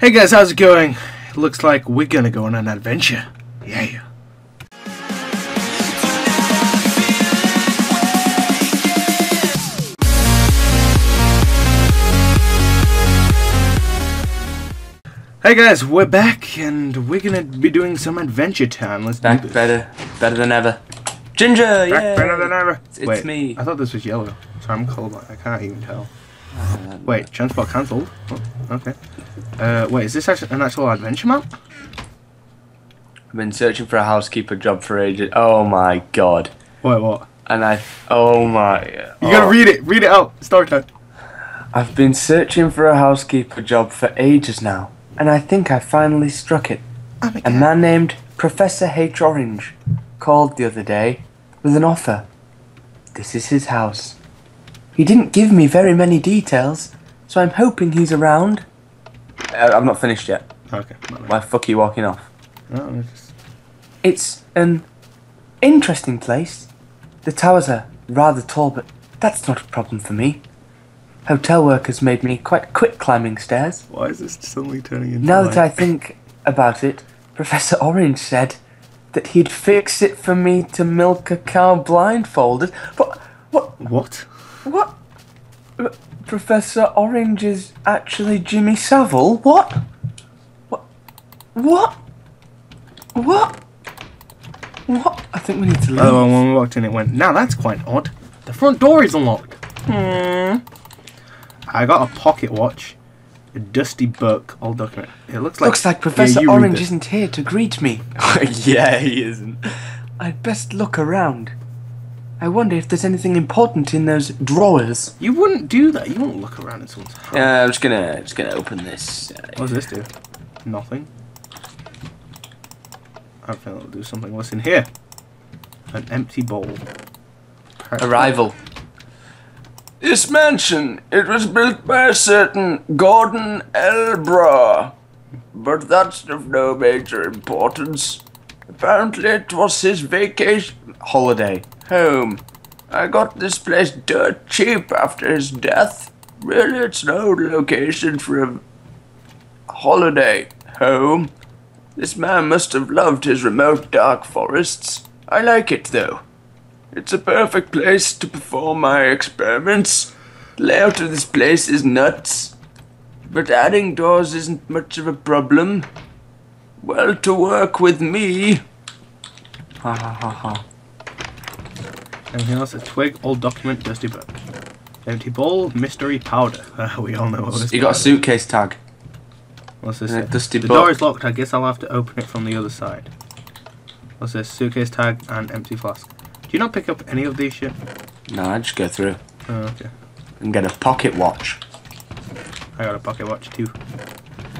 Hey guys, how's it going? Looks like we're gonna go on an adventure. Yeah. Hey guys, we're back and we're gonna be doing some adventure time. Let's do Back this. better, better than ever. Ginger, Back yeah. better than ever. It's, it's Wait, me. I thought this was yellow. So I'm colorblind. I can't even tell. Uh, Wait, transport cancelled. Oh, okay. Uh, wait, is this actually an actual adventure map? I've been searching for a housekeeper job for ages. Oh my god. Wait, what? And I, oh my. You oh. gotta read it. Read it out. Story time. I've been searching for a housekeeper job for ages now, and I think I finally struck it. Oh A man named Professor H. Orange called the other day with an offer. This is his house. He didn't give me very many details, so I'm hoping he's around. Uh, I'm not finished yet. Okay. my. Why the fuck are you walking off? No, it's just- It's an interesting place. The towers are rather tall, but that's not a problem for me. Hotel workers made me quite quick climbing stairs. Why is this suddenly turning into Now that I think about it, Professor Orange said that he'd fix it for me to milk a cow blindfolded. But what? What? What? Professor Orange is actually Jimmy Savile? What? What? What? What? What? I think we need to leave. Oh, well, when we walked in, it went. Now that's quite odd. The front door is unlocked. Hmm. I got a pocket watch, a dusty book, old document. It looks like. Looks like Professor Yeah, Orange isn't here to greet me. yeah, he isn't. I'd best look around. I wonder if there's anything important in those drawers. You wouldn't do that. You wouldn't look around in someone's house. Yeah, I'm just gonna just gonna open this. Uh, What does this do? Nothing. I think it'll do something. What's in here? An empty bowl. Arrival. This mansion, it was built by a certain Gordon Elbra. But that's of no major importance. Apparently it was his vacation holiday home. I got this place dirt cheap after his death. Really, it's no location for a holiday home. This man must have loved his remote dark forests. I like it though. It's a perfect place to perform my experiments. The layout of this place is nuts. But adding doors isn't much of a problem. Well, to work with me. Ha ha ha ha. Anything else? A twig, old document, dusty book. Empty bowl, mystery powder. Ah, we all know what this You got a suitcase tag. What's this? dusty the book. door is locked. I guess I'll have to open it from the other side. What's this? Suitcase tag and empty flask. Do you not pick up any of these shit? No, I just go through Oh, okay. and get a pocket watch. I got a pocket watch too.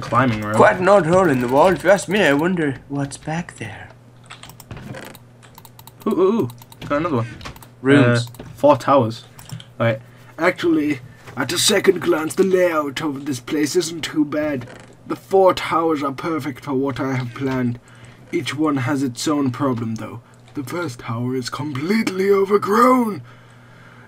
Climbing rope. Quite an odd hole in the wall, if you ask me. I wonder what's back there. Ooh, ooh, ooh. Got another one. Rooms. Uh, four towers. Right. Actually, at a second glance, the layout of this place isn't too bad. The four towers are perfect for what I have planned. Each one has its own problem, though. The first tower is completely overgrown.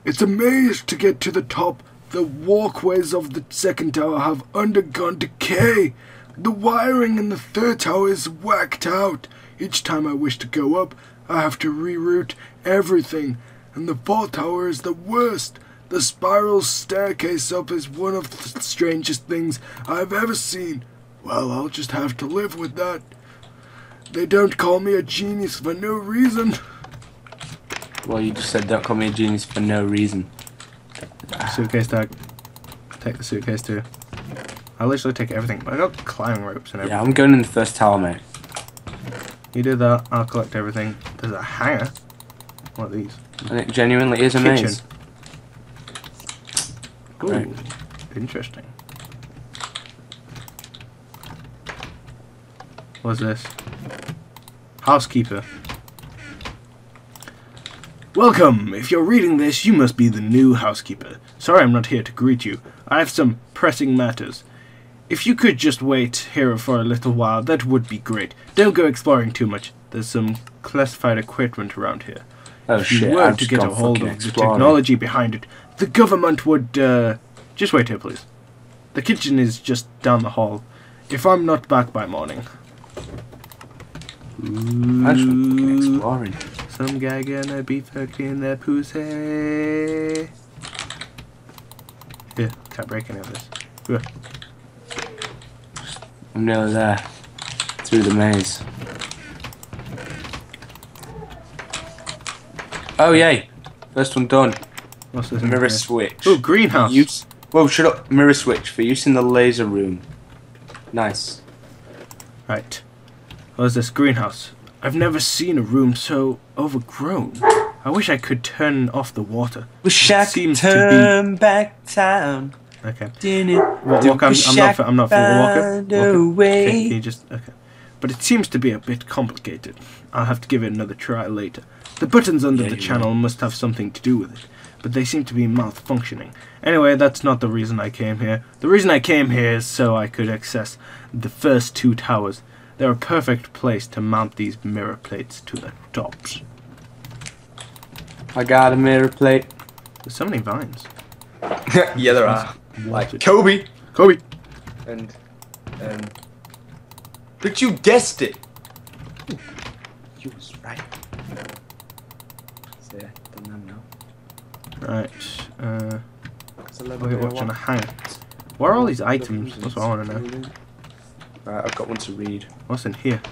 It's a maze to get to the top. The walkways of the second tower have undergone decay. The wiring in the third tower is whacked out. Each time I wish to go up, I have to reroute everything. And the fourth tower is the worst. The spiral staircase up is one of the strangest things I've ever seen. Well, I'll just have to live with that. They don't call me a genius for no reason. Well, you just said don't call me a genius for no reason. Suitcase tag. Take the suitcase too. I literally take everything. I got climbing ropes and everything. Yeah, I'm going in the first tower, mate. You do that, I'll collect everything. There's a hanger. What are these? And it genuinely is a Kitchen. maze. Ooh, Right. interesting. What's this? Housekeeper. Welcome! If you're reading this, you must be the new housekeeper. Sorry I'm not here to greet you. I have some pressing matters. If you could just wait here for a little while, that would be great. Don't go exploring too much. There's some classified equipment around here. Oh if you shit, were I've to get a hold of the technology behind it, the government would, uh, just wait here, please. The kitchen is just down the hall. If I'm not back by morning. I just want to Ooh, exploring. some guy gonna be fucking their pussy. Yeah, can't break any of this. Ugh. I'm nearly there. Through the maze. Oh yay! First one done. What's this? Mirror here? switch. Ooh, greenhouse. Use. Whoa, shut up. Mirror switch for use in the laser room. Nice. Right. What's this greenhouse? I've never seen a room so overgrown. I wish I could turn off the water. Wish It I seems could to be- turn back time. Okay. Walk, Walk, walk, I'm, I'm not. I'm not for Walker. Walker. Okay, you just okay. But it seems to be a bit complicated. I'll have to give it another try later. The buttons under Yeah, the you channel must have something to do with it, but they seem to be malfunctioning. Anyway, that's not the reason I came here. The reason I came here is so I could access the first two towers. They're a perfect place to mount these mirror plates to the tops. I got a mirror plate. There's so many vines. yeah, there are. Wanted. Kobe. Kobe. And, and. But you guessed it. You was right. So yeah, done them now. Right. Uh, It's we're watching a hang. What are all these items? That's what I want to know. Right, I've got one to read. What's in here?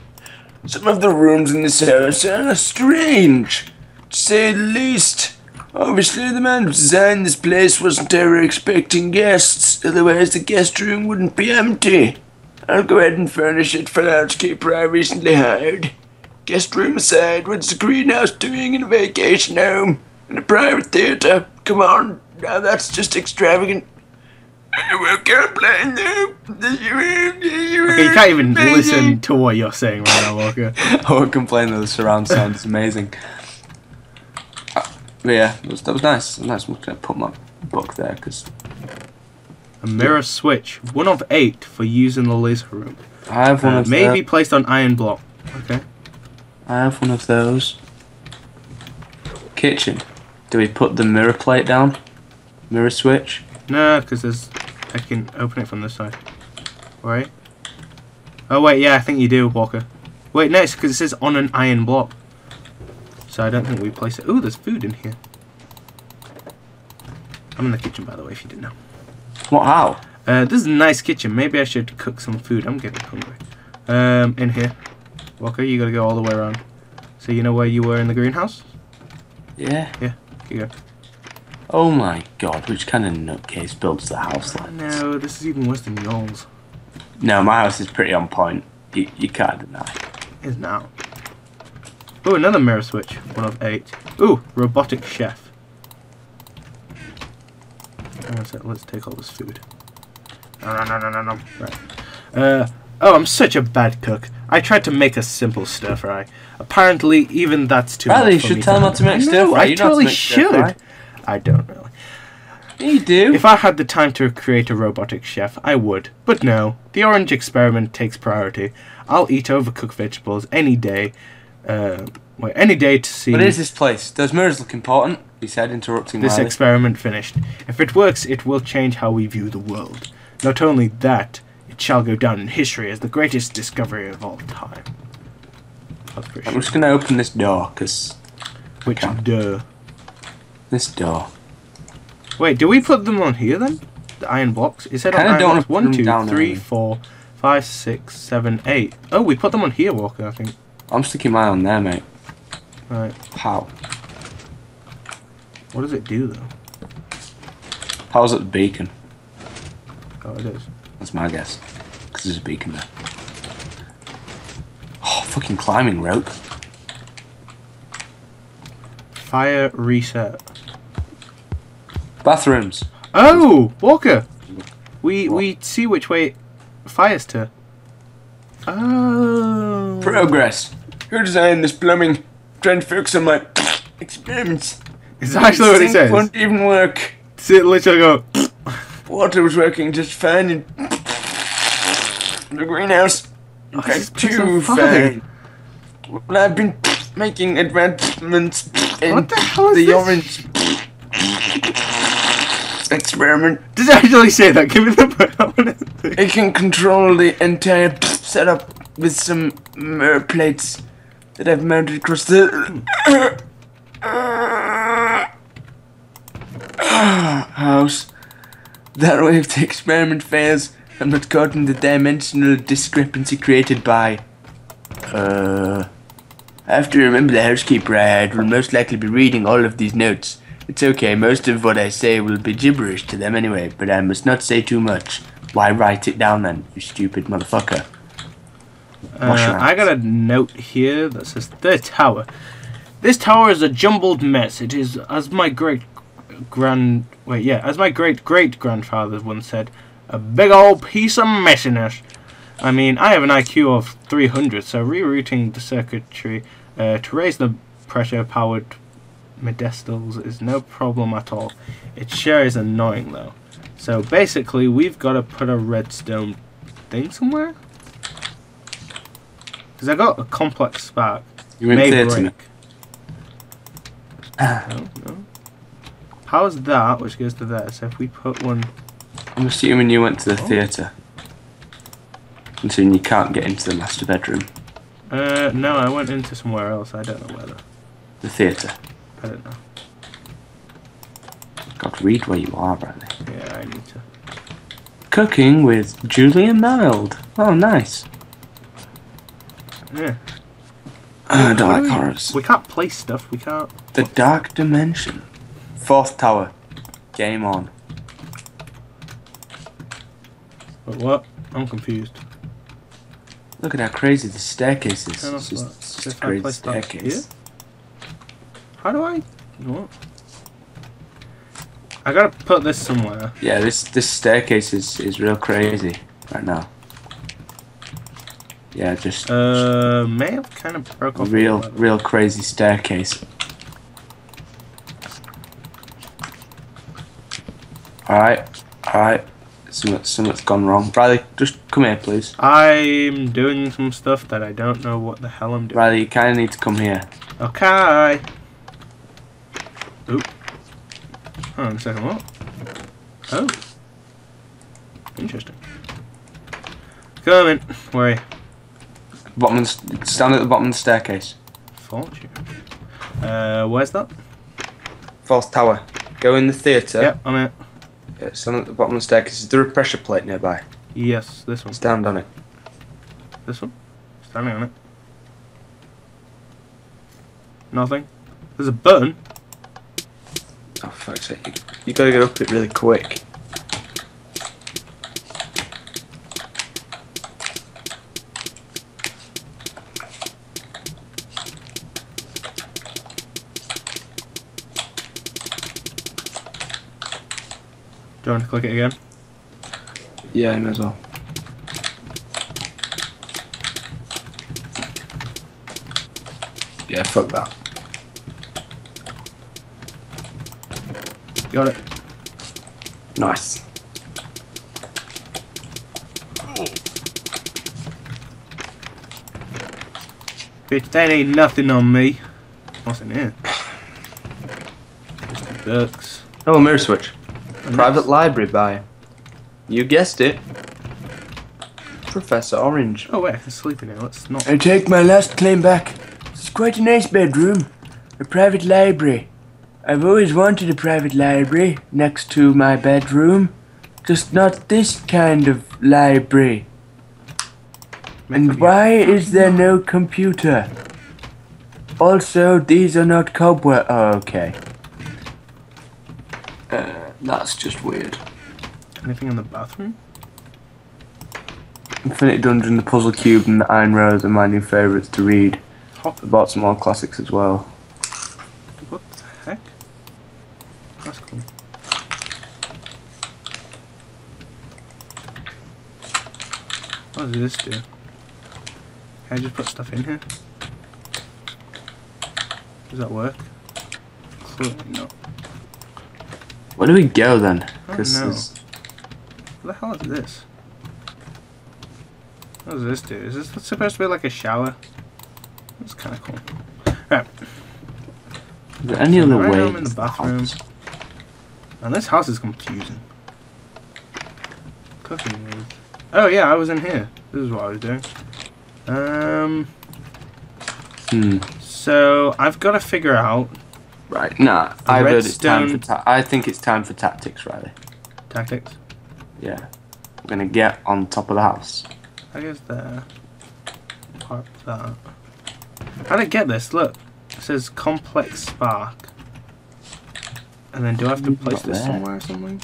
Some of the rooms in this house are strange, to say the least. Obviously, the man who designed this place wasn't ever expecting guests, otherwise the guest room wouldn't be empty. I'll go ahead and furnish it for the housekeeper I recently hired. Guest room aside, what's the greenhouse doing in a vacation home? In a private theatre? Come on, now that's just extravagant. Well, complain now. Okay, you can't even listen to what you're saying right now, Walker. I won't complain that the surround sound is amazing. Uh, but yeah, that was, that was nice. Nice. I'm gonna put my book there because A mirror switch, one of eight for use in the laser room. I have one Uh, of may tho- be placed on iron block. Okay. I have one of those. Kitchen. Do we put the mirror plate down? Mirror switch. No, because there's. I can open it from this side. Right. Oh wait, yeah, I think you do, Walker. Wait, no, it's because it says on an iron block. So I don't think we place it. Ooh, there's food in here. I'm in the kitchen, by the way, if you didn't know. What? How? Uh, this is a nice kitchen. Maybe I should cook some food. I'm getting hungry. Um, in here. Walker, you gotta go all the way around. So you know where you were in the greenhouse? Yeah. Here you go. Oh my god, which kind of nutcase builds the house like this? No, this is even worse than yours. No, my house is pretty on point. You, you can't deny. Is now. Oh, another mirror switch. One of eight. Ooh, robotic chef. Let's take all this food. No, no, no, no, no, no. Right. Uh, oh, I'm such a bad cook. I tried to make a simple stir fry. Apparently, even that's too Bradley, much you should tell him how to make stir I fry. I You know to totally should. I don't really. You do. If I had the time to create a robotic chef, I would. But no, the orange experiment takes priority. I'll eat overcooked vegetables any day. Uh, wait, any day to see What is this place? Those mirrors look important. He said, interrupting this Riley. experiment finished. If it works, it will change how we view the world. Not only that, shall go down in history as the greatest discovery of all time. I'm just gonna open this door, cause Which, door? this door. Wait, do we put them on here then? The iron blocks? Is it on Kinda iron don't blocks? One, two, down three, four, five, six, seven, eight. Oh, we put them on here, Walker, I think. I'm sticking mine on there, mate. Right. How? What does it do though? How's it the beacon? Oh, it is. That's my guess. Because there's a beacon there. Oh, fucking climbing rope. Fire reset. Bathrooms. Oh, Walker. We What? we see which way fires to. Oh. Progress. Who designed this plumbing? Trying to focus on my experiments. It's actually what it says. Won't even work. See, it literally go. Water was working just fine in the greenhouse. Oh, this too fine. Well, I've been making advancements in What the hell is the this? orange experiment. Did it actually say that? Give me the. I. It can control the entire setup with some uh, plates that I've mounted across the house. That way, if the experiment fails, I'm not caught in the dimensional discrepancy created by. Uh. I have to remember the housekeeper I had will most likely be reading all of these notes. It's okay, most of what I say will be gibberish to them anyway, but I must not say too much. Why write it down then, you stupid motherfucker? Uh, I got a note here that says the tower. This tower is a jumbled mess. It is, as my great grand wait, yeah, as my great great grandfather once said, a big old piece of messiness. I mean, I have an IQ of 300, so rerouting the circuitry uh, to raise the pressure-powered medestals is no problem at all. It sure is annoying though. So basically, we've got to put a redstone thing somewhere. Because I got a complex spark. You in May break. no, no. How's that, which goes to there? So if we put one... I'm assuming you went to the Oh. theatre. Assuming you can't get into the master bedroom. Uh, no, I went into somewhere else. I don't know whether. The theatre. I don't know. God, read where you are, Bradley. Yeah, I need to. Cooking with Julian Mild. Oh, nice. Yeah. I don't like we- horrors. We can't play stuff. We can't. The Dark Dimension. Fourth tower. Game on. But what? I'm confused. Look at how crazy the staircase is. It's just, it's just crazy staircase. How do I? What? I gotta put this somewhere. Yeah, this this staircase is, is real crazy right now. Yeah, just Uh, may have kind of broke off. a real real crazy staircase. Alright, alright. Something, something's gone wrong. Riley, just come here, please. I'm doing some stuff that I don't know what the hell I'm doing. Riley, you kind of need to come here. Okay. Oop. Hold on a second, what? Oh. Interesting. Coming. Where are you? Bottom of the, stand at the bottom of the staircase. Fortune. Uh, where's that? False tower. Go in the theatre. Yep, I'm it. Uh, yeah, stand at the bottom of the staircase. Is there a pressure plate nearby? Yes, this one. Stand on it. This one? Standing on it. Nothing. There's a button. Oh, fuck's sake. You, you gotta get up it really quick. Do you want to click it again? Yeah, you may as well. Yeah, fuck that. Got it. Nice. Bitch, that ain't nothing on me. What's in here? Books. Oh, mirror switch. And Private that's- library by. You guessed it. Professor Orange. Oh wait, I can sleep in here. Let's not. I take my last claim back. This is quite a nice bedroom. A private library. I've always wanted a private library next to my bedroom. Just not this kind of library. And why is there no computer? Also, these are not cobweb. Oh, okay. That's just weird. Anything in the bathroom? Infinite Dungeon, The Puzzle Cube, and The Iron Rose are my new favourites to read. Hop. I bought some more classics as well. What the heck? That's cool. What does this do? Can I just put stuff in here? Does that work? Clearly not. Where do we go then? There's- What the hell is this? What does this do? Is this supposed to be like a shower? That's kind of cool. Right. Is there any other Right way? I'm in the bathroom. house? And this house is confusing. Cooking with. Oh yeah, I was in here. This is what I was doing. Um. Hmm. So I've got to figure out Right. Nah. I've heard it's time for. Ta- I think it's time for tactics, Riley. tactics. Yeah. We're gonna get on top of the house. I guess there. Park that. How did I get this? Look, it says complex spark. And then do I have to mm, place this there. somewhere or something?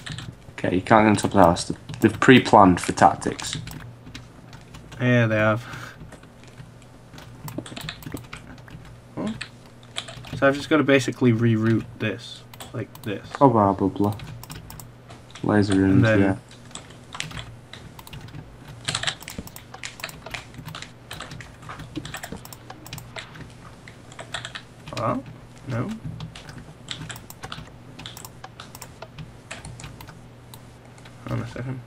Okay, you can't get on top of the house. They've pre-planned for tactics. Yeah, they have. Oh. So I've just got to basically reroute this, like this. Oh, Probably. Laser rooms, then- yeah. Well, no. Hold on a second.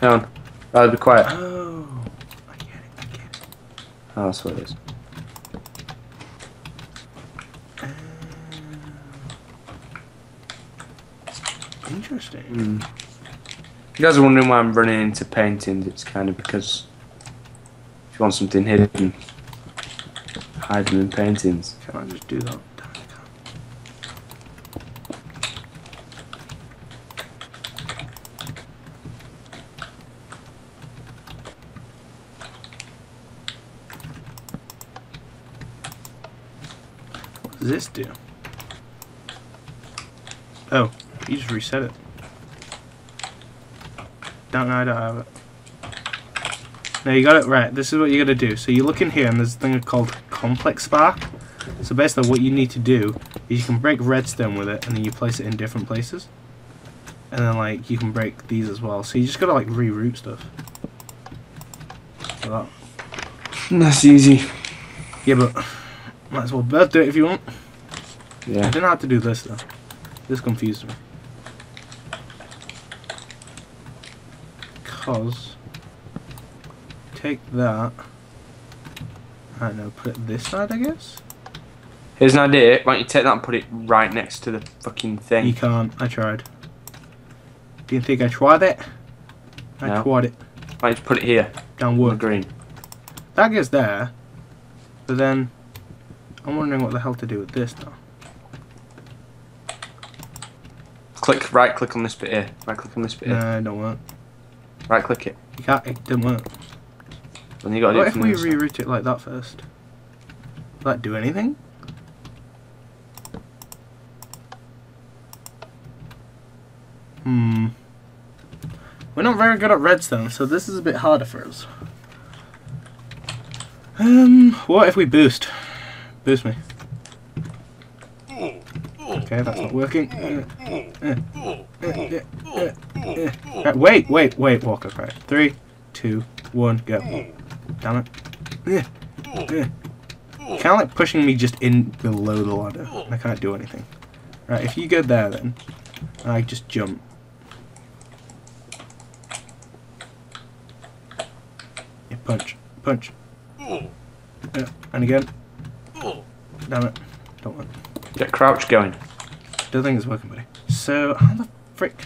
Hang on. Riley, be quiet. Oh, I get it. I get it. Oh, that's what it is. Hmm. You guys are wondering why I'm running into paintings. It's kind of because if you want something hidden, hide them in paintings. Can I just do that? What does this do? Oh, you just reset it. Don't know, I don't have it. No, you got it right. This is what you got to do. So you look in here, and there's a thing called complex spark. So basically, what you need to do is you can break redstone with it, and then you place it in different places. And then like you can break these as well. So you just gotta like reroute stuff. Like that. That's easy. Yeah, but might as well both do it if you want. Yeah. I didn't have to do this though. This confused me. Cause take that. and I don't put it this side I guess? Here's an idea. Why don't you take that and put it right next to the fucking thing? You can't. I tried. Do you think I tried it? I No. tried it. Why don't you put it here the work. green? That gets there. But then I'm wondering what the hell to do with this now. Click right click on this bit here. Right click on this bit here. No, it don't work. Right click it. You can't it didn't work. And you gotta do What it if we reroute it like that first? Will that do anything? Hmm. We're not very good at redstone, so this is a bit harder for us. Um, what if we boost? Boost me. Okay, that's not working. Right, wait, wait, wait, Walker. Right, three, two, one, go. Damn it. Kind of like pushing me just in below the ladder. I can't do anything. Right, if you go there then, I just jump. Yeah, punch. Punch. Yeah, and again. Damn it. Don't work. Get crouch going. Don't think it's working, buddy. So, how the frick?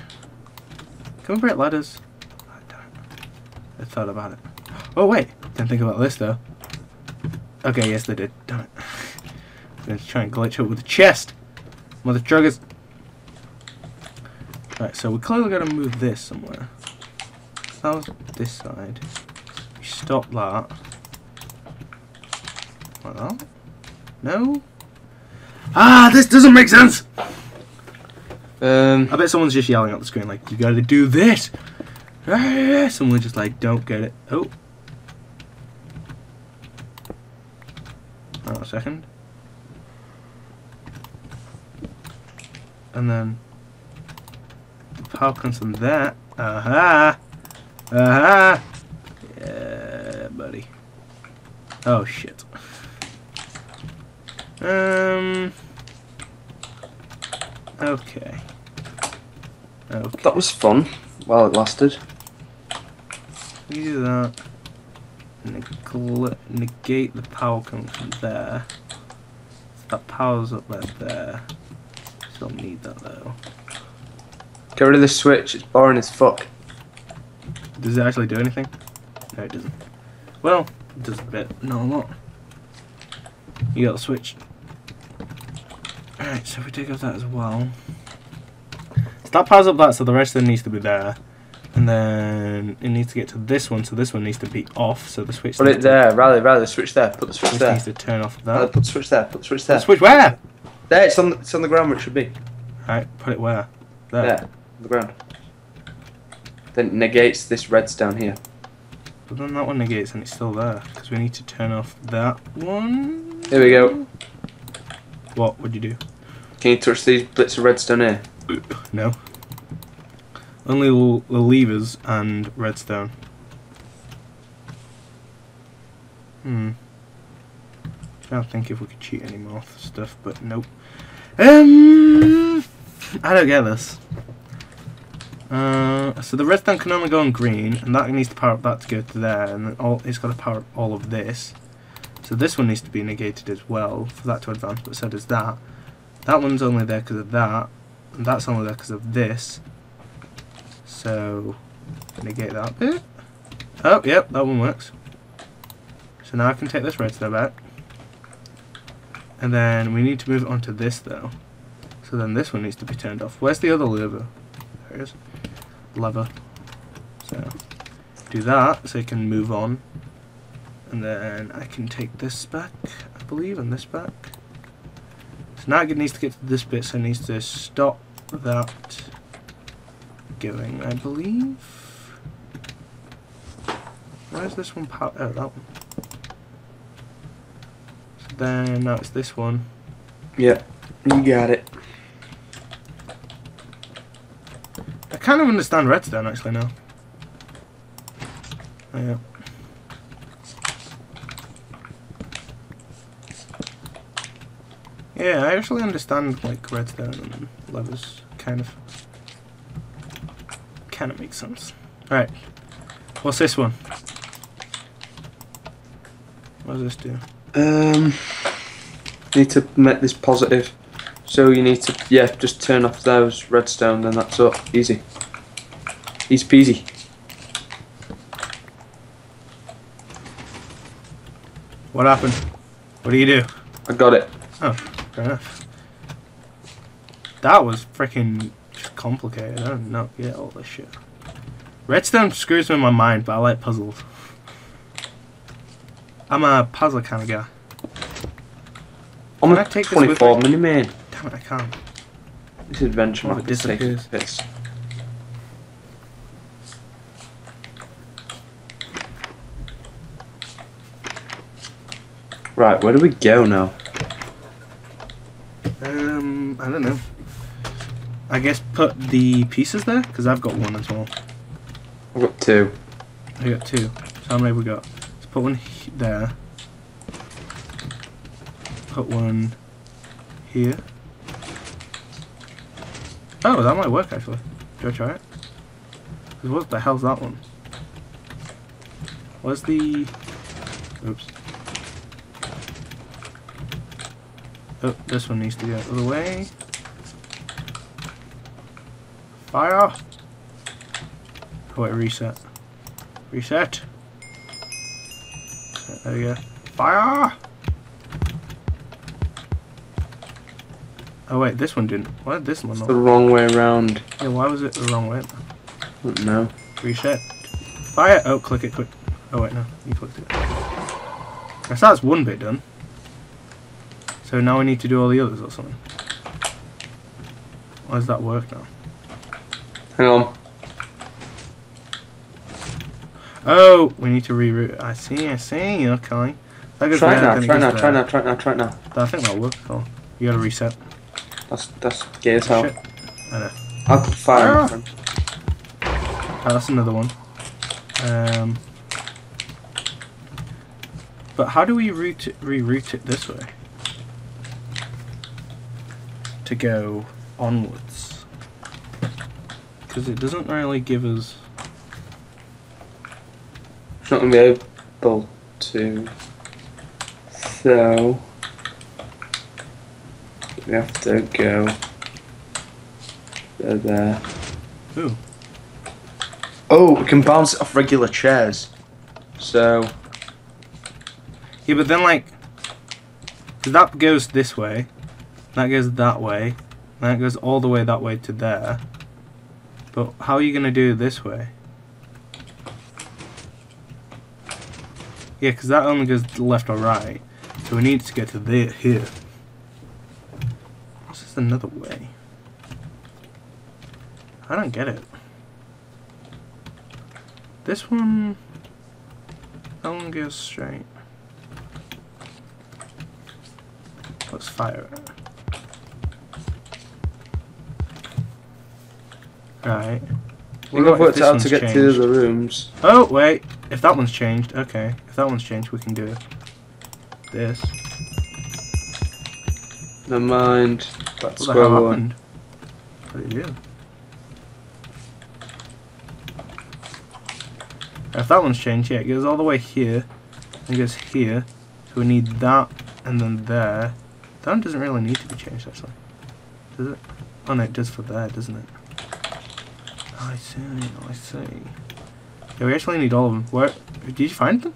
Can we break ladders? I don't. I thought about it. Oh, wait. Didn't think about this, though. Okay, yes, they did. Damn it. I'm going to try and glitch up with the chest. Mother truckers. Right, so we clearly got to move this somewhere. That was this side. Stop that. Like? No? Ah, this doesn't make sense! Um, I bet someone's just yelling at the screen like, you gotta do this! Ah, Someone just like, don't get it. Oh. A second. And then power comes from that. Aha! Aha! Yeah, buddy. Oh shit. Um. Okay. Okay. that was fun while it lasted. You do that. Negl- negate the power coming from there. That power's up there there. Still need that though. Get rid of this switch. It's boring as fuck. Does it actually do anything? No, it doesn't. Well, it does a bit, not a lot. You got the switch. Alright, so we take off that as well. So that powers up that, so the rest of them needs to be there. And then it needs to get to this one, so this one needs to be off, so the switch Put needs it to- there. Riley, Riley, the switch there. Put the switch Switch there. needs to turn off Riley, that. put the switch there. Put the switch The there. switch where? There, it's on, the, it's on the ground where it should be. Alright, put it where? There. There, on the ground. Then it negates this red's down here. But then that one negates and it's still there. Because we need to turn off that one. Here we go. What would you do? Can you touch these bits of redstone here? No. Only the levers and redstone. Hmm. Trying to think if we could cheat any more stuff, but nope. Um, I don't get this. Uh, so the redstone can only go on green, and that needs to power up that to go to there, and all it's got to power up all of this. So this one needs to be negated as well for that to advance, but so does that. That one's only there because of that, and that's only there because of this. So negate that bit. Oh, yep, that one works. So now I can take this redstone back. And then we need to move on to this though. So then this one needs to be turned off. Where's the other lever? There it is. Lever. So do that so it can move on. And then I can take this back, I believe, and this back. So now it needs to get to this bit, so it needs to stop that going, I believe. Where's this one? Pow- oh, that one. So then now it's this one. Yeah, you got it. I kind of understand redstone actually now. Oh, yeah. Yeah, I actually understand like redstone and levers kind of kind of makes sense. Alright. What's this one? What does this do? Um, need to make this positive. So you need to, yeah, just turn off those redstone, then that's up. Easy. Easy peasy. What happened? What do you do? I got it. Fair enough. That was freaking complicated. I don't know. Yeah, all this shit. Redstone screws me in my mind, but I like puzzles. I'm a puzzle kind of guy. I'm Can I a take this with 24 me? mini man. Damn it, I can't. This adventure Oh, map it is taking disappears. piss. Right, where do we go now? I don't know. I guess put the pieces there because I've got one as well. I've got two. I got two. So how many have we got? Let's put one he- there. Put one here. Oh, that might work actually. Should I try it? what the hell's that one? Where's the... Oops. Oh, this one needs to go out of the other way. Fire! Oh wait, reset. Reset. There we go. Fire! Oh wait, this one didn't. Why did this one It's not? the wrong way around. Yeah, why was it the wrong way? Know. Reset. Fire! Oh, click it quick. Oh wait, no, you clicked it. I thought that's one bit done. So now we need to do all the others or something. Why does that work now? Hang on. Oh, we need to reroute. I see, I see, okay. That goes Try it there, now, try it now, try it now, try it now, try now. I think that'll work. Oh, you gotta reset. That's that's gay as hell. Shit. I know. I'll fire. Ah. Oh, that's another one. Um, but how do we route it, reroute it this way? To go onwards. Because it doesn't really give us... It's not gonna be able to. So we have to go there. there. Ooh. Oh, we can bounce it off regular chairs. So, Yeah, but then like... that goes this way, that goes that way, and that goes all the way that way to there. But how are you gonna do it this way? Yeah, 'cause that only goes left or right, so we need to get to there here. What's just another way? I don't get it. This one, that one goes straight. Let's fire it. Right. Think I've worked out to get to the rooms. Oh, wait. If that one's changed, okay. If that one's changed, we can do this. Never mind. That's What the hell one. happened? What did you do? If that one's changed, yeah, it goes all the way here. And goes here. So we need that and then there. That one doesn't really need to be changed, actually. Does it? Oh, no, it does for there, doesn't it? I see, I see. Yeah, we actually need all of them. Where? Did you find them?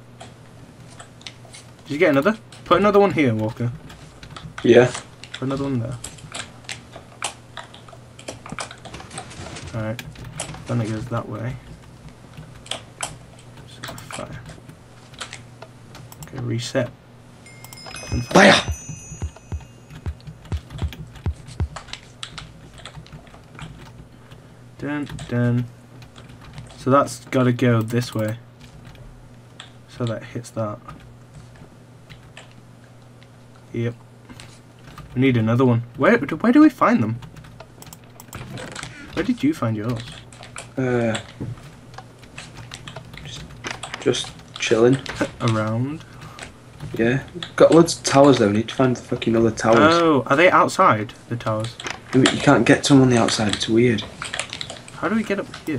Did you get another? Put another one here, Walker. Yeah. Put another one there. Alright. Then it goes that way. Fire. Okay, reset. Fire! Dun dun. So that's gotta go this way. So that hits that. Yep. We need another one. Where where do we find them? Where did you find yours? Uh, just, just chilling. Around. Yeah. Got loads of towers though. We need to find the fucking other towers. Oh, are they outside the towers? You you can't get to them on the outside. It's weird. How do we get up here?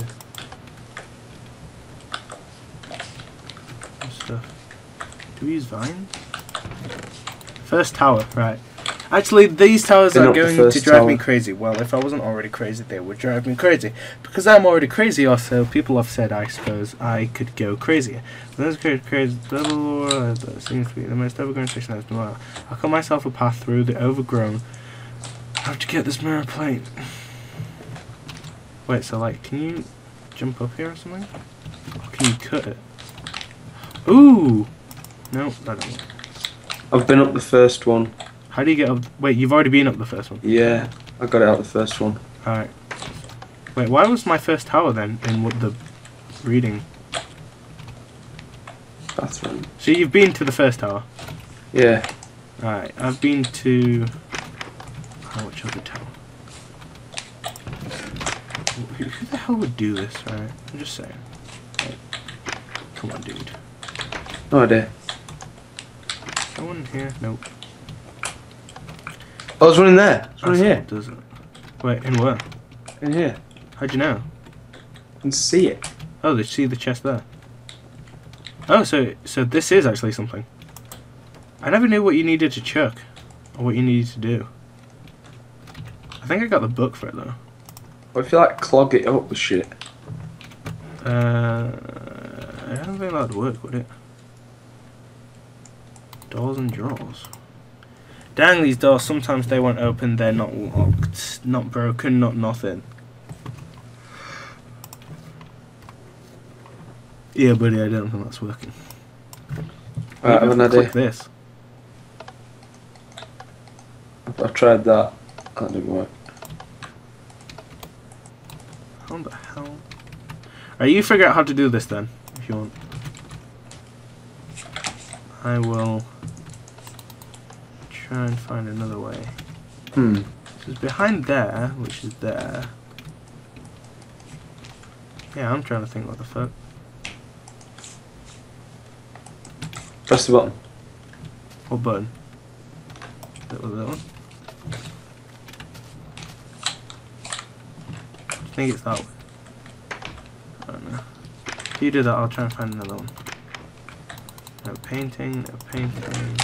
Stuff. Do we use vines? First tower, right. Actually, these towers They're are going to drive me crazy. Well, if I wasn't already crazy, they would drive me crazy. Because I'm already crazy, also, people have said, I suppose, I could go crazier. This crazy, crazy, blah, blah, blah, blah, that seems to be the most overgrown section I've been I'll cut myself a path through the overgrown. I have to get this mirror plate. Wait, so like, can you jump up here or something? Or can you cut it? Ooh! No, that don't work. I've been up the first one. How do you get up? Wait, you've already been up the first one. Yeah. I got it out the first one. Alright. Wait, why was my first tower then in what the reading? Bathroom. So you've been to the first tower. Yeah. Alright, I've been to. Oh, which other tower? Who, the hell would do this, right? I'm just saying. Like, come on, dude. No idea. No one here? Nope. Oh, there's one in there. There's one in here. what does it. Wait, in where? In here. How'd you know? I can see it. Oh, they see the chest there. Oh, so so this is actually something. I never knew what you needed to chuck, or what you needed to do. I think I got the book for it though. What if you like clog it up with shit? Uh, I don't think that would work, would it? Doors and drawers. Dang, these doors, sometimes they won't open, they're not locked, not broken, not nothing. Yeah, buddy, I don't think that's working. Right, I have an idea. Click this. I've tried that. That didn't work. How the hell? Alright, you figure out how to do this then, if you want. I will try and find another way. Hmm. So it's behind there, which is there. Yeah, I'm trying to think what the fuck. Press the button. What button? That was that one? I think it's that one. I don't know. If you do that, I'll try and find another one. No painting, no painting.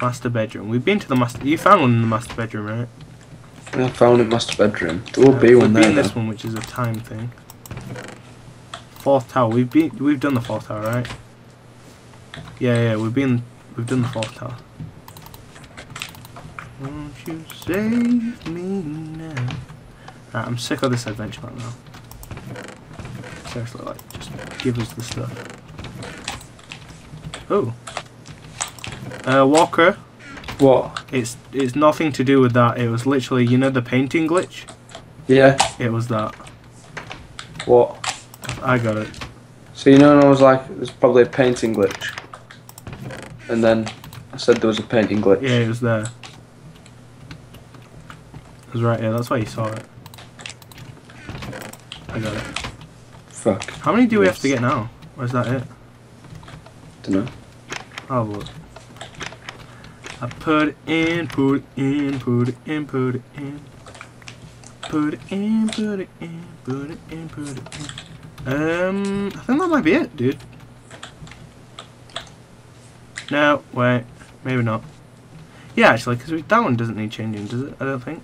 Master bedroom. We've been to the master. You found one in the master bedroom, right? I found it master bedroom. There will Uh, be one we've been there. this one, which is a time thing. Fourth tower. We've been. We've done the fourth tower, right? Yeah, yeah. We've been. We've done the fourth tower. Won't you save me now? Right, I'm sick of this adventure map now. Seriously, like, just give us the stuff. Oh. Uh, Walker. What? It's it's nothing to do with that. It was literally, you know, the painting glitch. Yeah. It was that. What? I got it. So you know, when I was like, there's probably a painting glitch, and then I said there was a painting glitch. Yeah, it was there. It was right here. That's why you saw it. I got it. Fuck. How many do we have to get now? Or is that it? Don't know. I'll have a look. I put it in, put it in, put it in, put it in. Put it in, put it in, put it in, put it in. Um, I think that might be it, dude. No, wait, maybe not. Yeah, actually, because that one doesn't need changing, does it? I don't think.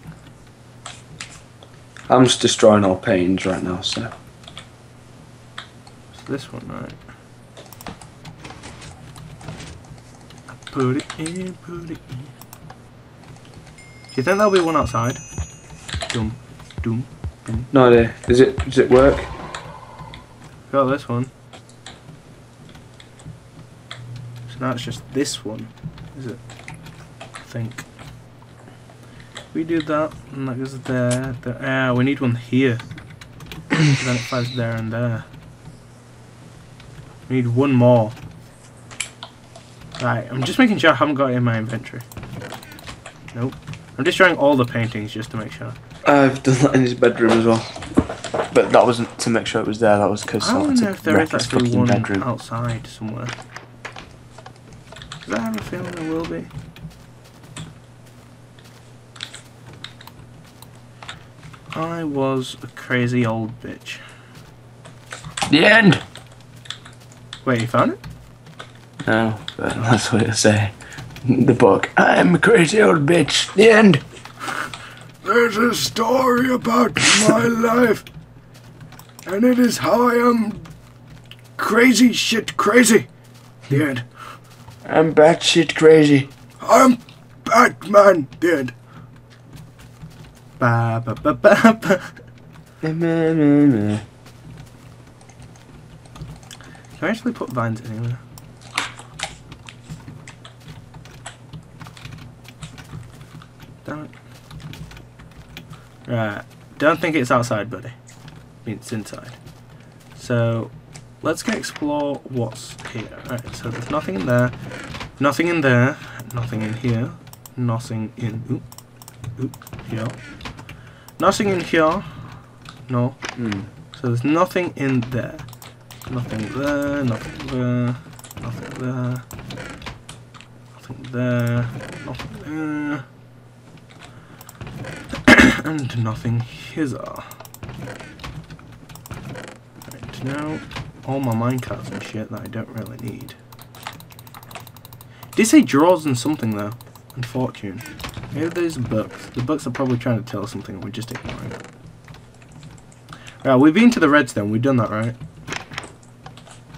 I'm just destroying all paintings right now. So It's this one, right? I put it in, put it in. Do you think there'll be one outside? Doom, doom. no idea. Does it? Does it work? Got this one. So now it's just this one, is it? I think. We do that, and that goes there. there. Ah, we need one here. then it flies there and there. We need one more. Right, I'm just making sure I haven't got it in my inventory. Nope. I'm just trying all the paintings just to make sure. I've done that in his bedroom as well. But that wasn't to make sure it was there. That was because I to know if there is actually one bedroom. outside somewhere. Does I have a feeling there will be? I was a crazy old bitch. The end. Wait, you found it? No, but that's what it say. The book. I'm a crazy old bitch. The end. There's a story about my life, and it is how I am crazy shit crazy. The end. I'm batshit crazy. I'm Batman. The end. Ba ba ba ba ba. Can I actually put vines anywhere? Damn it. Right. Don't think it's outside, buddy. I mean, it's inside. So, let's go explore what's here. Right, so there's nothing in there. Nothing in there. Nothing in here. Nothing in... Oop. Oop. Here. Nothing in here. No. Hmm. So there's nothing in there. Nothing there, nothing there, nothing there, nothing there, nothing there, and nothing here. Right, now all my minecarts and shit that I don't really need. Did say draws and something though, and fortune. Maybe there's books. The books are probably trying to tell us something and we're just ignoring it. Right, we've been to the redstone. We've done that, right?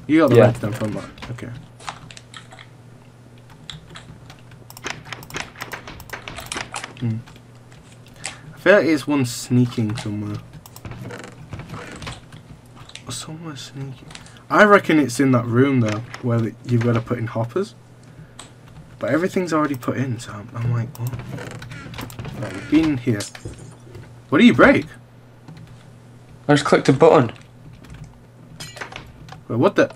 You got the Yeah. redstone from that. Okay. Hmm. I feel like it's one sneaking somewhere. Somewhere sneaking. I reckon it's in that room though, where you've got to put in hoppers. But everything's already put in, so I'm, I'm like, what? Right, we've been here. What do you break? I just clicked a button. Wait, what the?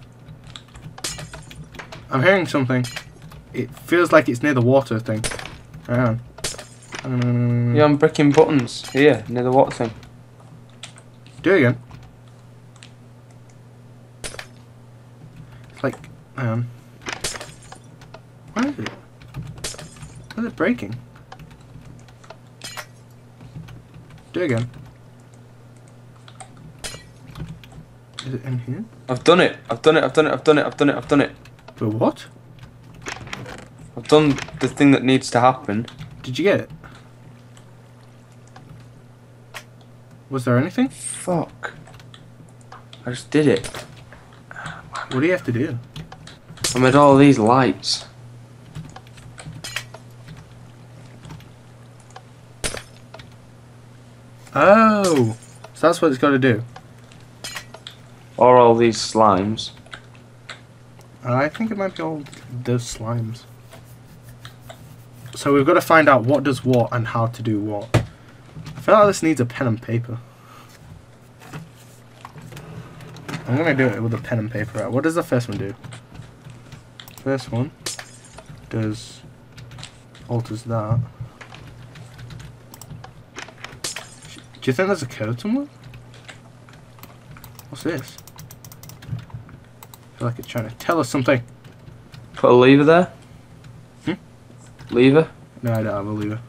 I'm hearing something. It feels like it's near the water thing. Hang on. Um, Yeah, I'm breaking buttons here near the water thing. Do it again. It's like, hang on. Where is it? Where's it breaking? Do it again. Is it in here? I've done it. I've done it. I've done it. I've done it. I've done it. I've done it. But what? I've done the thing that needs to happen. Did you get it? Was there anything? Fuck. I just did it. What do you have to do? I made all these lights. Oh, so that's what it's got to do. Or all these slimes. I think it might be all those slimes. So we've got to find out what does what and how to do what. I feel like this needs a pen and paper. I'm gonna do it with a pen and paper. Right, what does the first one do? First one does alters that. Do you think there's a code somewhere? What's this? I feel like it's trying to tell us something. Put a lever there. Hmm? Lever. No, I don't have a lever.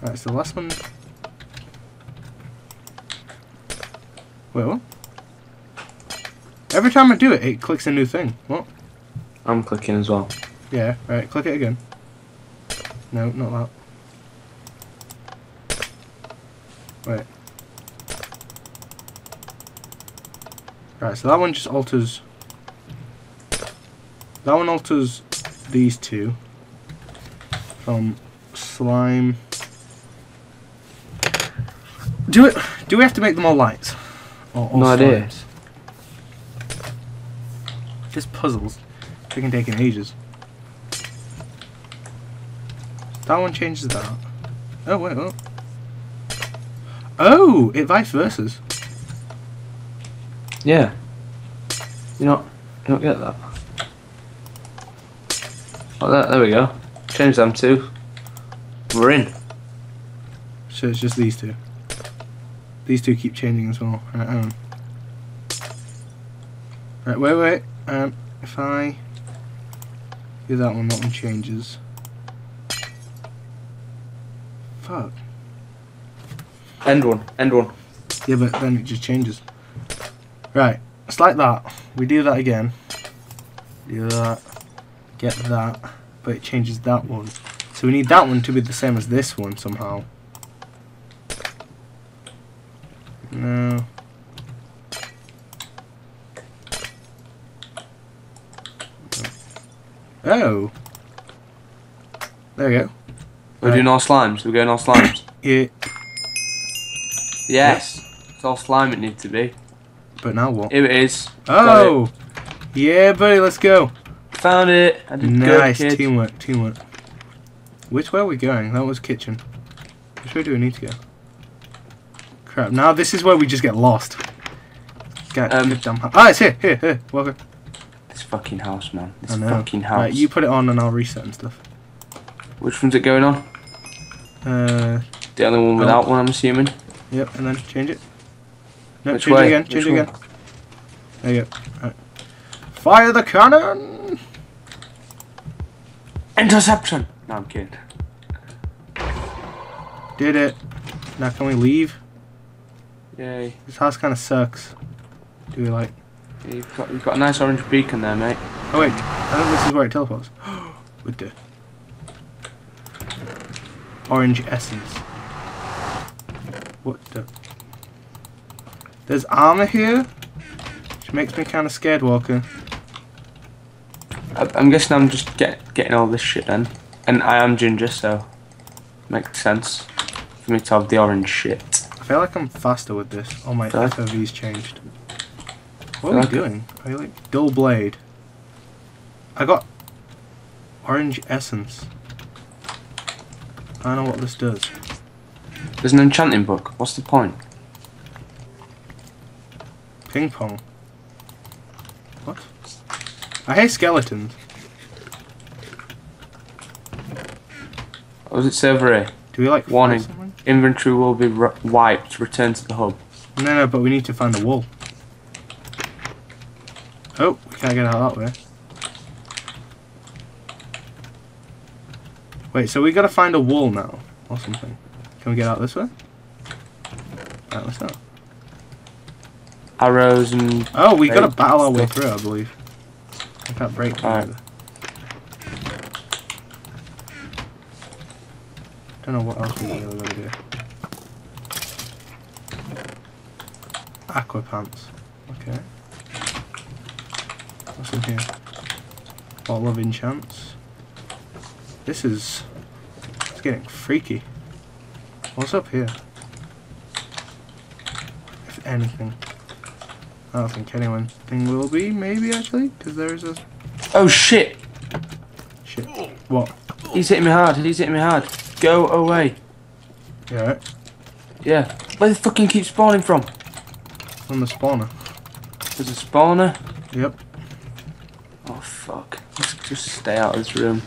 Right, so the last one. Wait, what? Every time I do it, it clicks a new thing. What? I'm clicking as well. Yeah, right, click it again. No, not that. Wait. Right, so that one just alters... That one alters these two. From slime... Do it. Do we have to make them all lights? Or, or No idea. slimes? Just puzzles. They can take ages. That one changes that. Oh wait, what? Oh, it vice versa. Yeah. You not you don't get that. Oh there, there we go. Change them two. We're in. So it's just these two. These two keep changing as well. Right, on. Right, wait, wait. Um, if I do that one, that one changes. Fuck. End one. End one. Yeah, but then it just changes. Right, it's like that. We do that again. Do that. Get that. But it changes that one. So we need that one to be the same as this one somehow. No. Oh. There we go. We're Right. doing all slimes. We're going all slimes. Yeah. Yes. It's all slime it needs to be. But now what? Here it is. Got it. Oh! Yeah, buddy, let's go. Found it. I did good, Nice kid. teamwork, teamwork. Which way are we going? That was kitchen. Which way do we need to go? Crap! Now this is where we just get lost. Get, Um, dumb. Ah, it's here, here, here. Welcome. This fucking house, man. This fucking house. Right, you put it on and I'll reset and stuff. Which one's it going on? Uh, The only one without one, I'm assuming. Yep, and then change it. No, Which change way? it again. Which Change it one? again. There you go. Right. Fire the cannon! Interception! No, I'm kidding. Did it. Now can we leave? Yay. This house kind of sucks. Do we like? You've got, you've got a nice orange beacon there, mate. Oh wait, I think this is where it teleports. With the orange essence. What the? There's armor here, which makes me kind of scared, Walker. I'm guessing I'm just get, getting all this shit then. And I am ginger, so makes sense for me to have the orange shit. I feel like I'm faster with this. Oh my Okay. FOV's changed. What are we Okay. doing? Are you like dull blade? I got orange essence. I don't know what this does. There's an enchanting book. What's the point? Ping pong. What? I hate skeletons. What does it say over here? Do we like Warning. Inventory will be r- wiped. Return to the hub. No, no, but we need to find a wall. Oh, we can't get out that way. Wait, so we gotta find a wall now, or something. Can we get out this way? Let's go. Arrows and Oh, we gotta battle our way through, I believe. I can't break through. Don't know what else we really gotta do. aqua pants. Okay. What's in here? Bottle of enchants. This is... It's getting freaky. What's up here? If anything. I don't think anything will be, maybe actually, because there's a... Oh shit! Shit. What? He's hitting me hard. He's hitting me hard. Go away. Yeah, right? Yeah. Where the fucking keep spawning from? From the spawner. There's a spawner. Yep. Oh fuck. Let's just stay out of this room.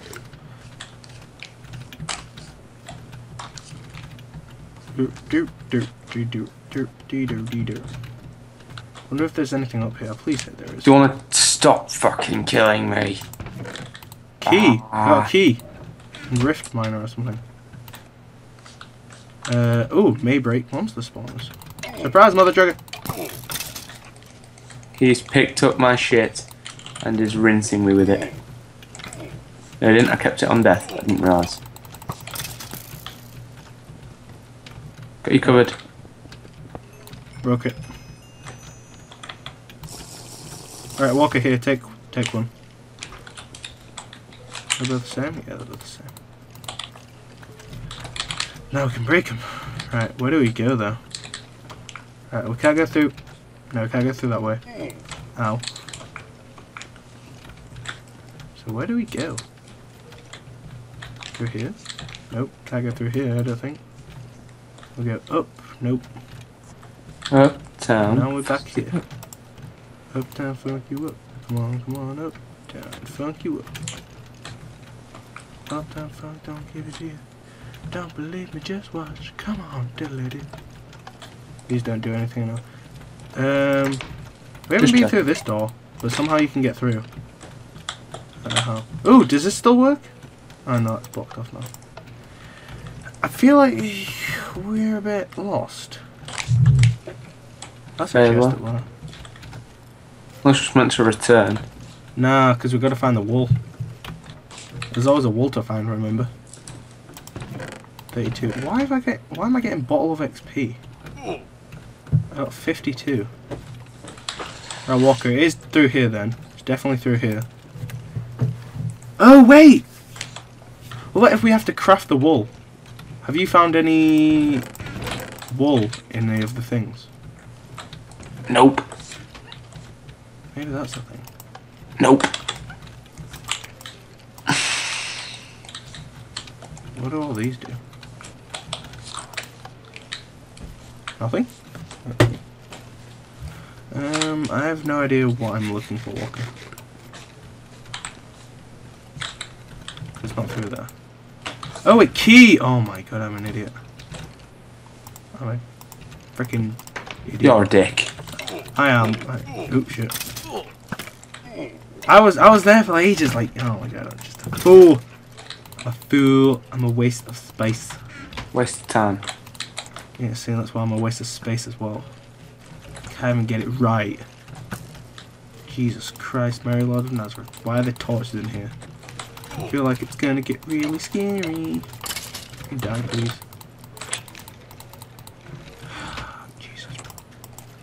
Do do do do do do do do do. Wonder if there's anything up here. Please say there is. Do you want to stop fucking killing me? Key. Ah. Got a key. Rift miner or something. Uh oh, may break monster spawners. Surprise, mother trucker. He's picked up my shit and is rinsing me with it. No, I didn't. I kept it on death. I didn't realise. Got you covered. Broke it. Alright, Walker here, take take one. They're both the same? Yeah, they're the same. Now we can break them. Right, where do we go though? Alright, we can't go through. No, we can't go through that way. Ow. So where do we go? Through here? Nope, can't go through here, I don't think. We go up. Nope. Uptown. Now we're back here. Uptown, funk you up. Come on, come on, up, uptown, funk you up. Uptown, funk, don't give it to you. Don't believe me, just watch. Come on, diddle it. These don't do anything now. Um, we haven't Just been check. through this door, but somehow you can get through. I don't know how. Ooh, does this still work? Oh no, it's blocked off now. I feel like we're a bit lost. That's a chest well. at one. Unless just meant to return. Nah, because we've got to find the wool. There's always a wool to find, remember? 32. Why have I get? Why am I getting bottle of XP? I got 52. Right, Walker, it is through here then. It's definitely through here. Oh, wait! What if we have to craft the wool? Have you found any wool in any of the things? Nope. Maybe that's the thing. Nope. What do all these do? Nothing? Um, I have no idea what I'm looking for, Walker. It's not through there. Oh, wait, key! Oh my god, I'm an idiot. I'm a freaking idiot. You're a dick. I am. I, oops, shit. I was I was there for like ages, like, oh my god, I'm just a fool. I'm a fool. I'm a waste of space. Waste of time. Yeah, see, that's why I'm a waste of space as well. Can't even get it right. Jesus Christ, Mary Lord of Nazareth. Why are there torches in here? I feel like it's gonna get really scary. You die, please. Jesus.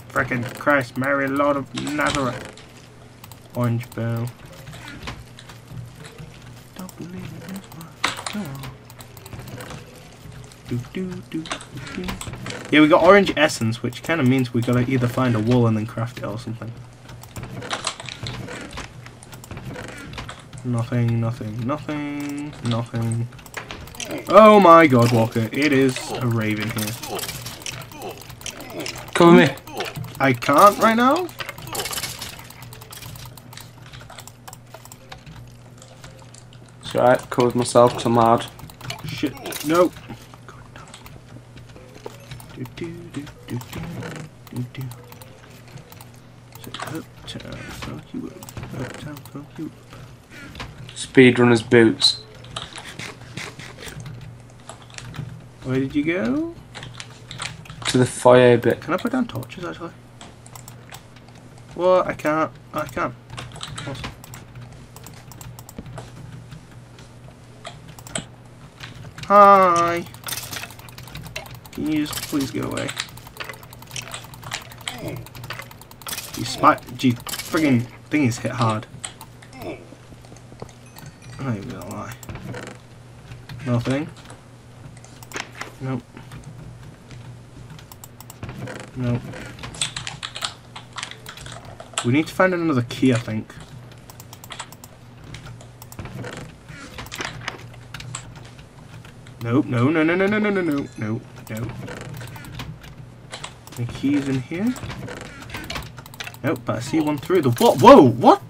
Frickin' Christ, Mary Lord of Nazareth. Orange bow. Don't believe. Come. Do, do, do. Yeah, we got orange essence, which kind of means we gotta either find a wool and then craft it or something. Nothing, nothing, nothing, nothing. Oh my god, Walker, it is a raven here. Cover me. I can't right now? It's alright. Covered myself 'cause I'm hard. Shit, no. Do, do, do, do, do, do, uptown, fuck you up. Uptown, fuck you up. Speedrunner's boots. Where did you go? To the fire bit. Can I put down torches actually? Well, I can't. I can. Awesome. Hi. Can you just please go away? These spot, gee, friggin' thingies hit hard. I'm not even gonna lie. Nothing. Nope. Nope. We need to find another key, I think. Nope, no, no, no, no, no, no, no, no, no, no. Any keys in here? Nope, but I see one through the what? Whoa, what?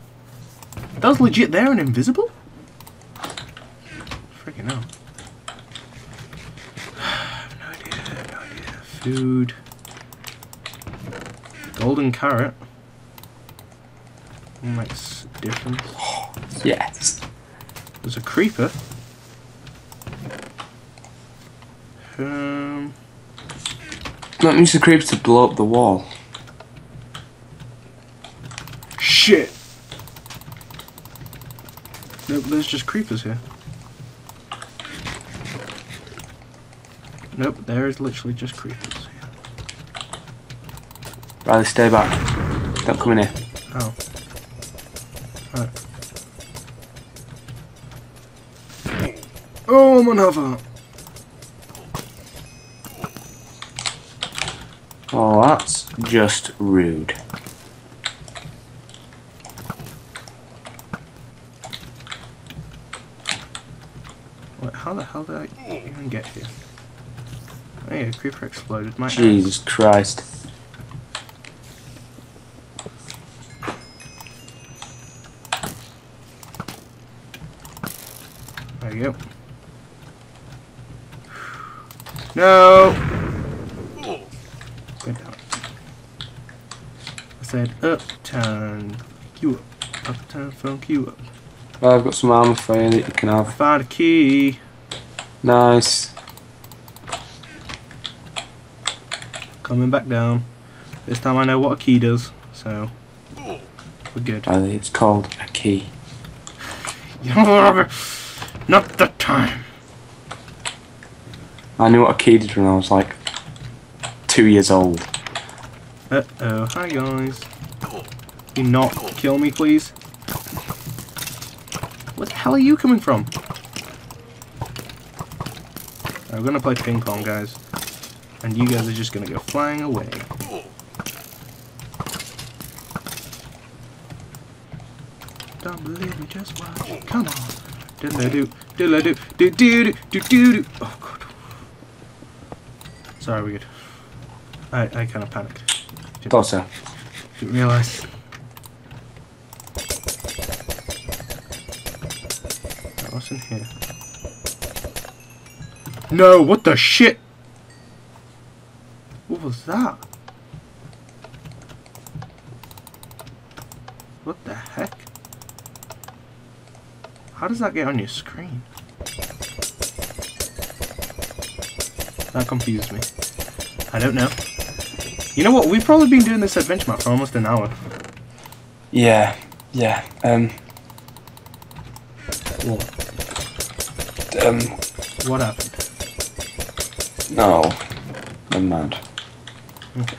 That was legit there and invisible? Freaking hell. no idea, no Food. Golden carrot. Makes a difference. Yes. There's a creeper. Um, That means the creeps to blow up the wall. shit. Nope, there's just creepers here. Nope, there is literally just creepers. Ryley, stay back. Don't come in here. Oh. Right. Oh, I'm on hover. Oh, that's just rude. Wait, how the hell did I even get here? Oh yeah, creeper exploded. My. Jesus Christ. Go. No! Good down. I said uptown. You up. Uptown funk you up. Well, I've got some armor for you that you can I have. found a key. Nice. Coming back down. This time I know what a key does, so we're good. Ryley, it's called a key. Not the time. I knew what a key did when I was like two years old. Uh oh. Hi guys. You not kill me, please. Where the hell are you coming from? I'm gonna play ping pong, guys. And you guys are just gonna go flying away. Don't believe me, just watch. Come on. Diddle do, diddle do, do do do do do do. Oh god. Sorry, we good. I I kind of panicked. Did Thought so. Didn't realize. Right, What's in here? No, what the shit? What was that? What the heck? How does that get on your screen? That confused me. I don't know. You know what? We've probably been doing this adventure map for almost an hour. Yeah, yeah. Um. What? Um. What happened? No. Never mind. Okay.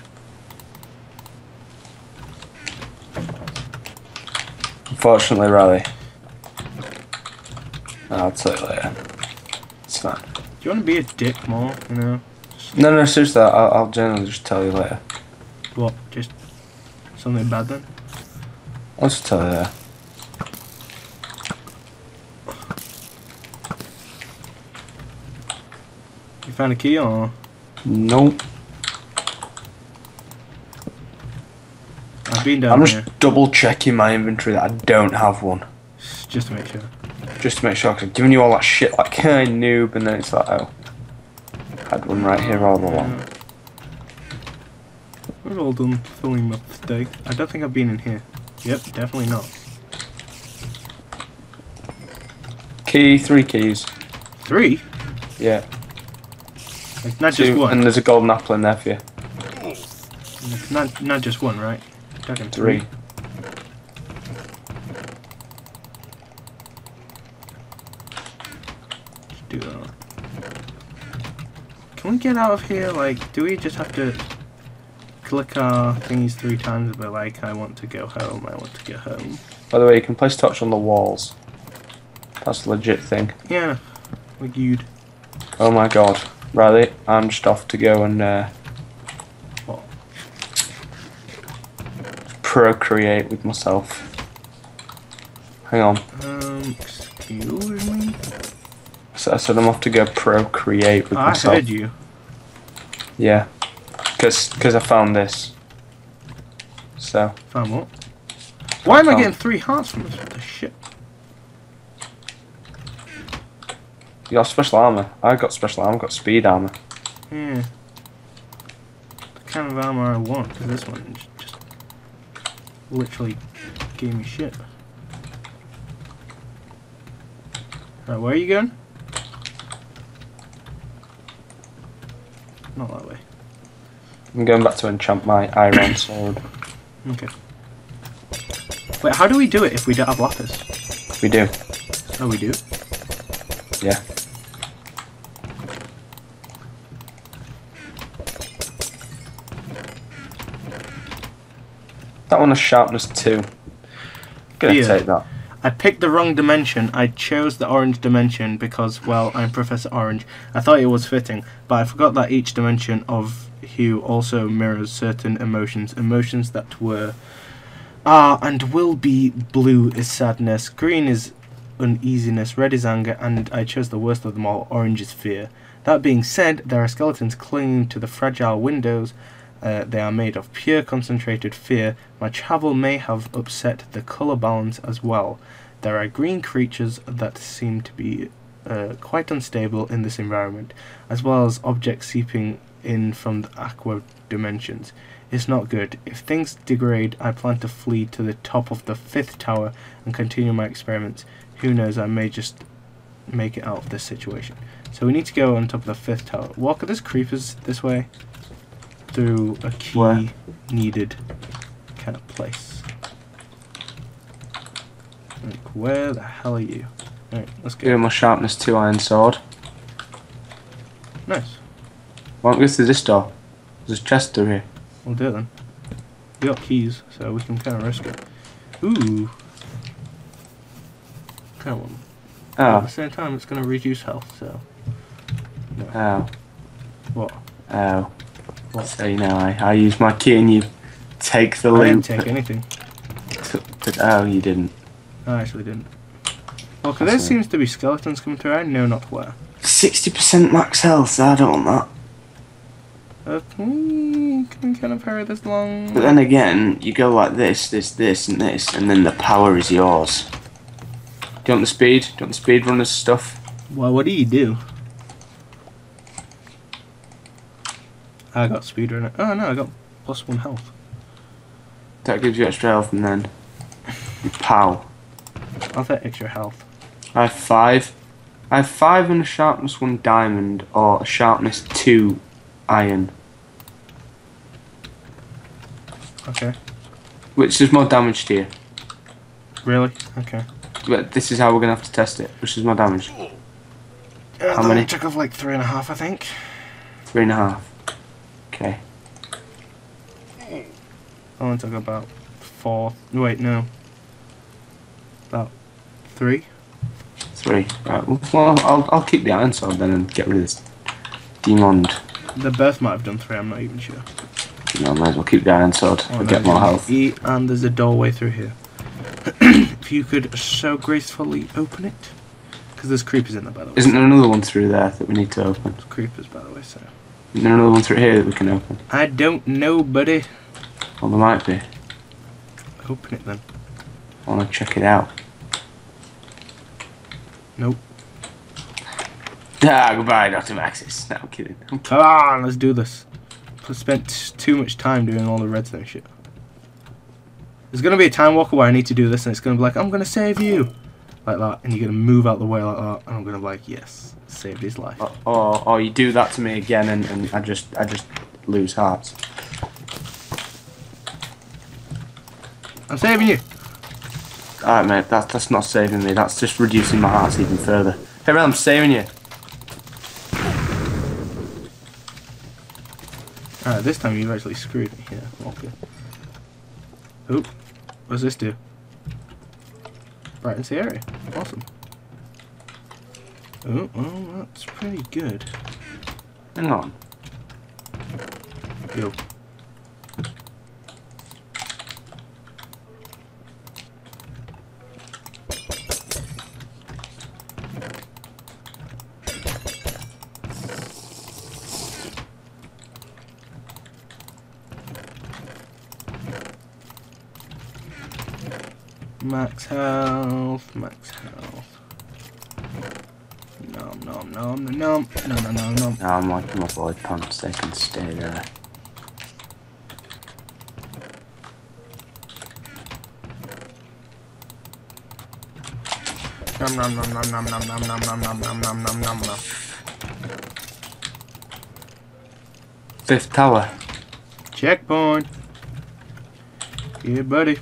Unfortunately, Ryley. I'll tell you later. It's fine. Do you want to be a dick more? You know? No, no, seriously, I'll, I'll generally just tell you later. What? Just something bad then? I'll just tell you later. You found a key or? Nope. I've been down I'm here just double checking my inventory that I don't have one. just to make sure. Just to make sure, because I've given you all that shit like I noob, and then it's like, oh. Had one right here all along. We're all done filling up today. I don't think I've been in here. Yep, definitely not. Key, three keys. Three? Yeah. Like, not Two, just one. and there's a golden apple in there for you. Not not just one, right? Talking Three. Let's do that. Can we get out of here? Like, do we just have to click our thingies three times, but like, I want to go home, I want to go home. By the way, you can place touch on the walls. That's a legit thing. Yeah, like you'd. Oh my god. Ryley, I'm just off to go and uh, What? procreate with myself. Hang on. Um, excuse? So I said I'm off to go procreate with I myself. heard you. Yeah. Because cause I found this. So, Found what? Why am I getting three hearts from this? What the shit? you got special armor. I got special armor, I got speed armor. Yeah. The kind of armor I want, 'cause this one just literally gave me shit. Right, where are you going? Not that way. I'm going back to enchant my iron sword. Okay. Wait, how do we do it if we don't have lapis? We do. Oh, we do? Yeah. That one has sharpness 2. Gonna Yeah. take that. I picked the wrong dimension. I chose the orange dimension because, well, I'm Professor Orange. I thought it was fitting, but I forgot that each dimension of hue also mirrors certain emotions. Emotions that were, are, and will be blue is sadness, green is uneasiness, red is anger, and I chose the worst of them all, orange is fear. That being said, there are skeletons clinging to the fragile windows. Uh, they are made of pure concentrated fear. My travel may have upset the colour balance as well. There are green creatures that seem to be uh, quite unstable in this environment, as well as objects seeping in from the aqua dimensions. It's not good. If things degrade, I plan to flee to the top of the fifth tower and continue my experiments. Who knows, I may just make it out of this situation. So we need to go on top of the fifth tower. Walker, there's creepers this way. Through a key Where? needed kind of place. Like, where the hell are you? Alright, let's Give go. him my sharpness 2 iron sword. Nice. Why don't we go through this door? There's a chest through here. We'll do it then. We got keys, so we can kind of risk it. Ooh. Come on. Ah. At Oh, the same time, it's going to reduce health, so. oh, What? oh. So you know, I, I use my key and you take the I loot. didn't take anything. Oh, you didn't. I actually didn't. Okay, I there see. seems to be skeletons coming through. I know not where. 60% max health, So I don't want that. Can we, can kind of hurry this long. But then again, you go like this, this, this, and this, and then the power is yours. Do you want the speed? Do you want the speed runners stuff? Well, what do you do? I got speedrunner. Oh no, I got plus one health. That gives you extra health, and then you pow. I'll take extra health. I have five. I have five and a sharpness one diamond, or a sharpness two iron. Okay. Which is more damage to you. Really? Okay. But this is how we're gonna have to test it. Which is more damage? Uh, How many? one took off like three and a half, I think. Three and a half. Okay. That one took about four. Wait, no. About three. Three. Right. Well, I'll, I'll keep the iron sword then and get rid of this demon. The both might have done three. I'm not even sure. Know, might as well keep the iron sword Oh, and no, get more health. Eat, and there's a doorway through here. if you could so gracefully open it, because there's creepers in there, by the way. Isn't there another one through there that we need to open? There's creepers, by the way. So Isn't there another one through here that we can open? I don't know, buddy. Well, there might be. Open it then. I want to check it out. Nope. Ah, goodbye, Dr. Maxis. No, I'm kidding. I'm Come on, let's do this. I spent too much time doing all the redstone shit. There's gonna be a time walker where I need to do this, and it's gonna be like, I'm gonna save you, like that, and you're gonna move out the way like that, and I'm gonna be like, yes, saved his life. Or, or, or you do that to me again and, and I just I just lose hearts. I'm saving you. Alright mate, that's that's not saving me, that's just reducing my hearts even further. Hey man, I'm saving you. Alright, this time you've actually screwed me here, Walker. Oop. What does this do? Brightens the area. Awesome. Oh, well, that's pretty good. Hang on. Yo. Max health, max health. Nom nom nom nom nom nom nom nom nom. Now I'm liking my boy pants, they can stay there. Nom nom nom nom nom nom nom nom nom nom nom nom nom nom nom. Fifth tower. Checkpoint. Yeah, buddy.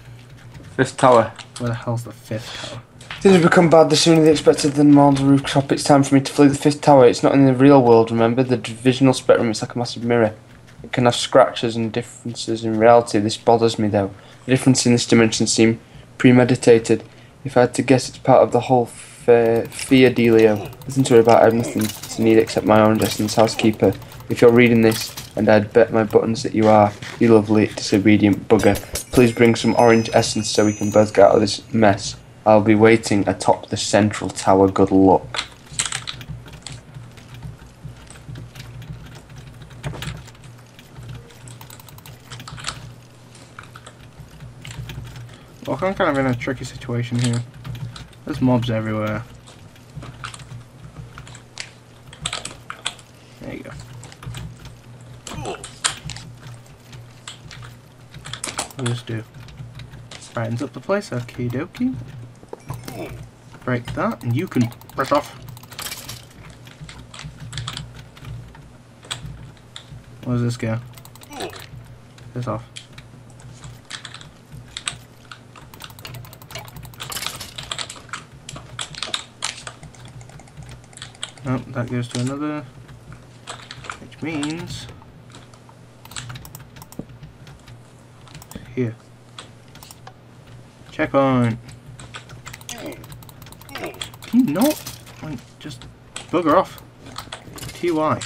Fifth tower. Where the hell's the fifth tower? Things have become bad the sooner they expected than the rooftop. It's time for me to flee the fifth tower. It's not in the real world, remember? The divisional spectrum is like a massive mirror. It can have scratches and differences in reality. This bothers me though. The difference in this dimension seem premeditated. If I had to guess, it's part of the whole fe- fear dealio. Listen to her about anything to need except my orange essence housekeeper. If you're reading this, and I'd bet my buttons that you are, you lovely, disobedient bugger, please bring some orange essence so we can both get out of this mess. I'll be waiting atop the central tower. Good luck. Well, I'm kind of in a tricky situation here. There's mobs everywhere. There you go. This do? Brightens up the place, okie dokie. Break that, and you can press off. What does this go? This off. Oh, that goes to another, which means here. Checkpoint. Can you not like just bugger off? TY.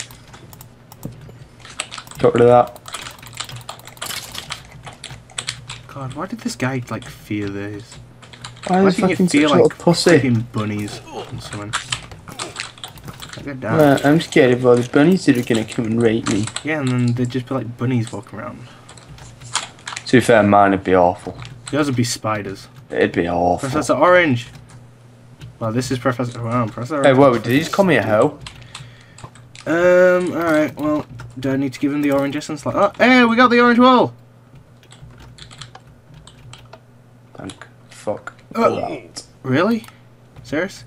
Got rid of that. God, why did this guy like fear these? Why Why is can you fucking feel such like pussy? freaking bunnies and something? I'm scared of all these bunnies that are gonna come and rape me. Yeah, and then they'd just be like bunnies walking around. To be fair, mine would be awful. Yours would be spiders. It'd be awful. Professor Orange. Well, this is Professor. Wow, Professor. Hey, Orange. whoa, did he just call me a hoe? Um. All right. Well, do I need to give him the orange essence? Like, oh, hey, we got the orange wall. Thank fuck. Oh. that. Really? Serious?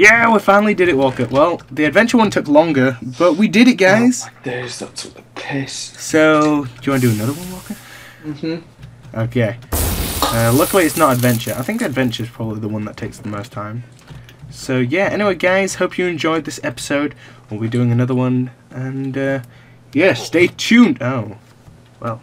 Yeah, we finally did it, Walker. Well, the adventure one took longer, but we did it, guys. Oh my days, that took the piss. So, do you want to do another one, Walker? Mm-hmm. Okay. Uh, luckily, it's not adventure. I think adventure is probably the one that takes the most time. So yeah. Anyway, guys, hope you enjoyed this episode. We'll be doing another one, and uh, yeah, stay tuned. Oh, well,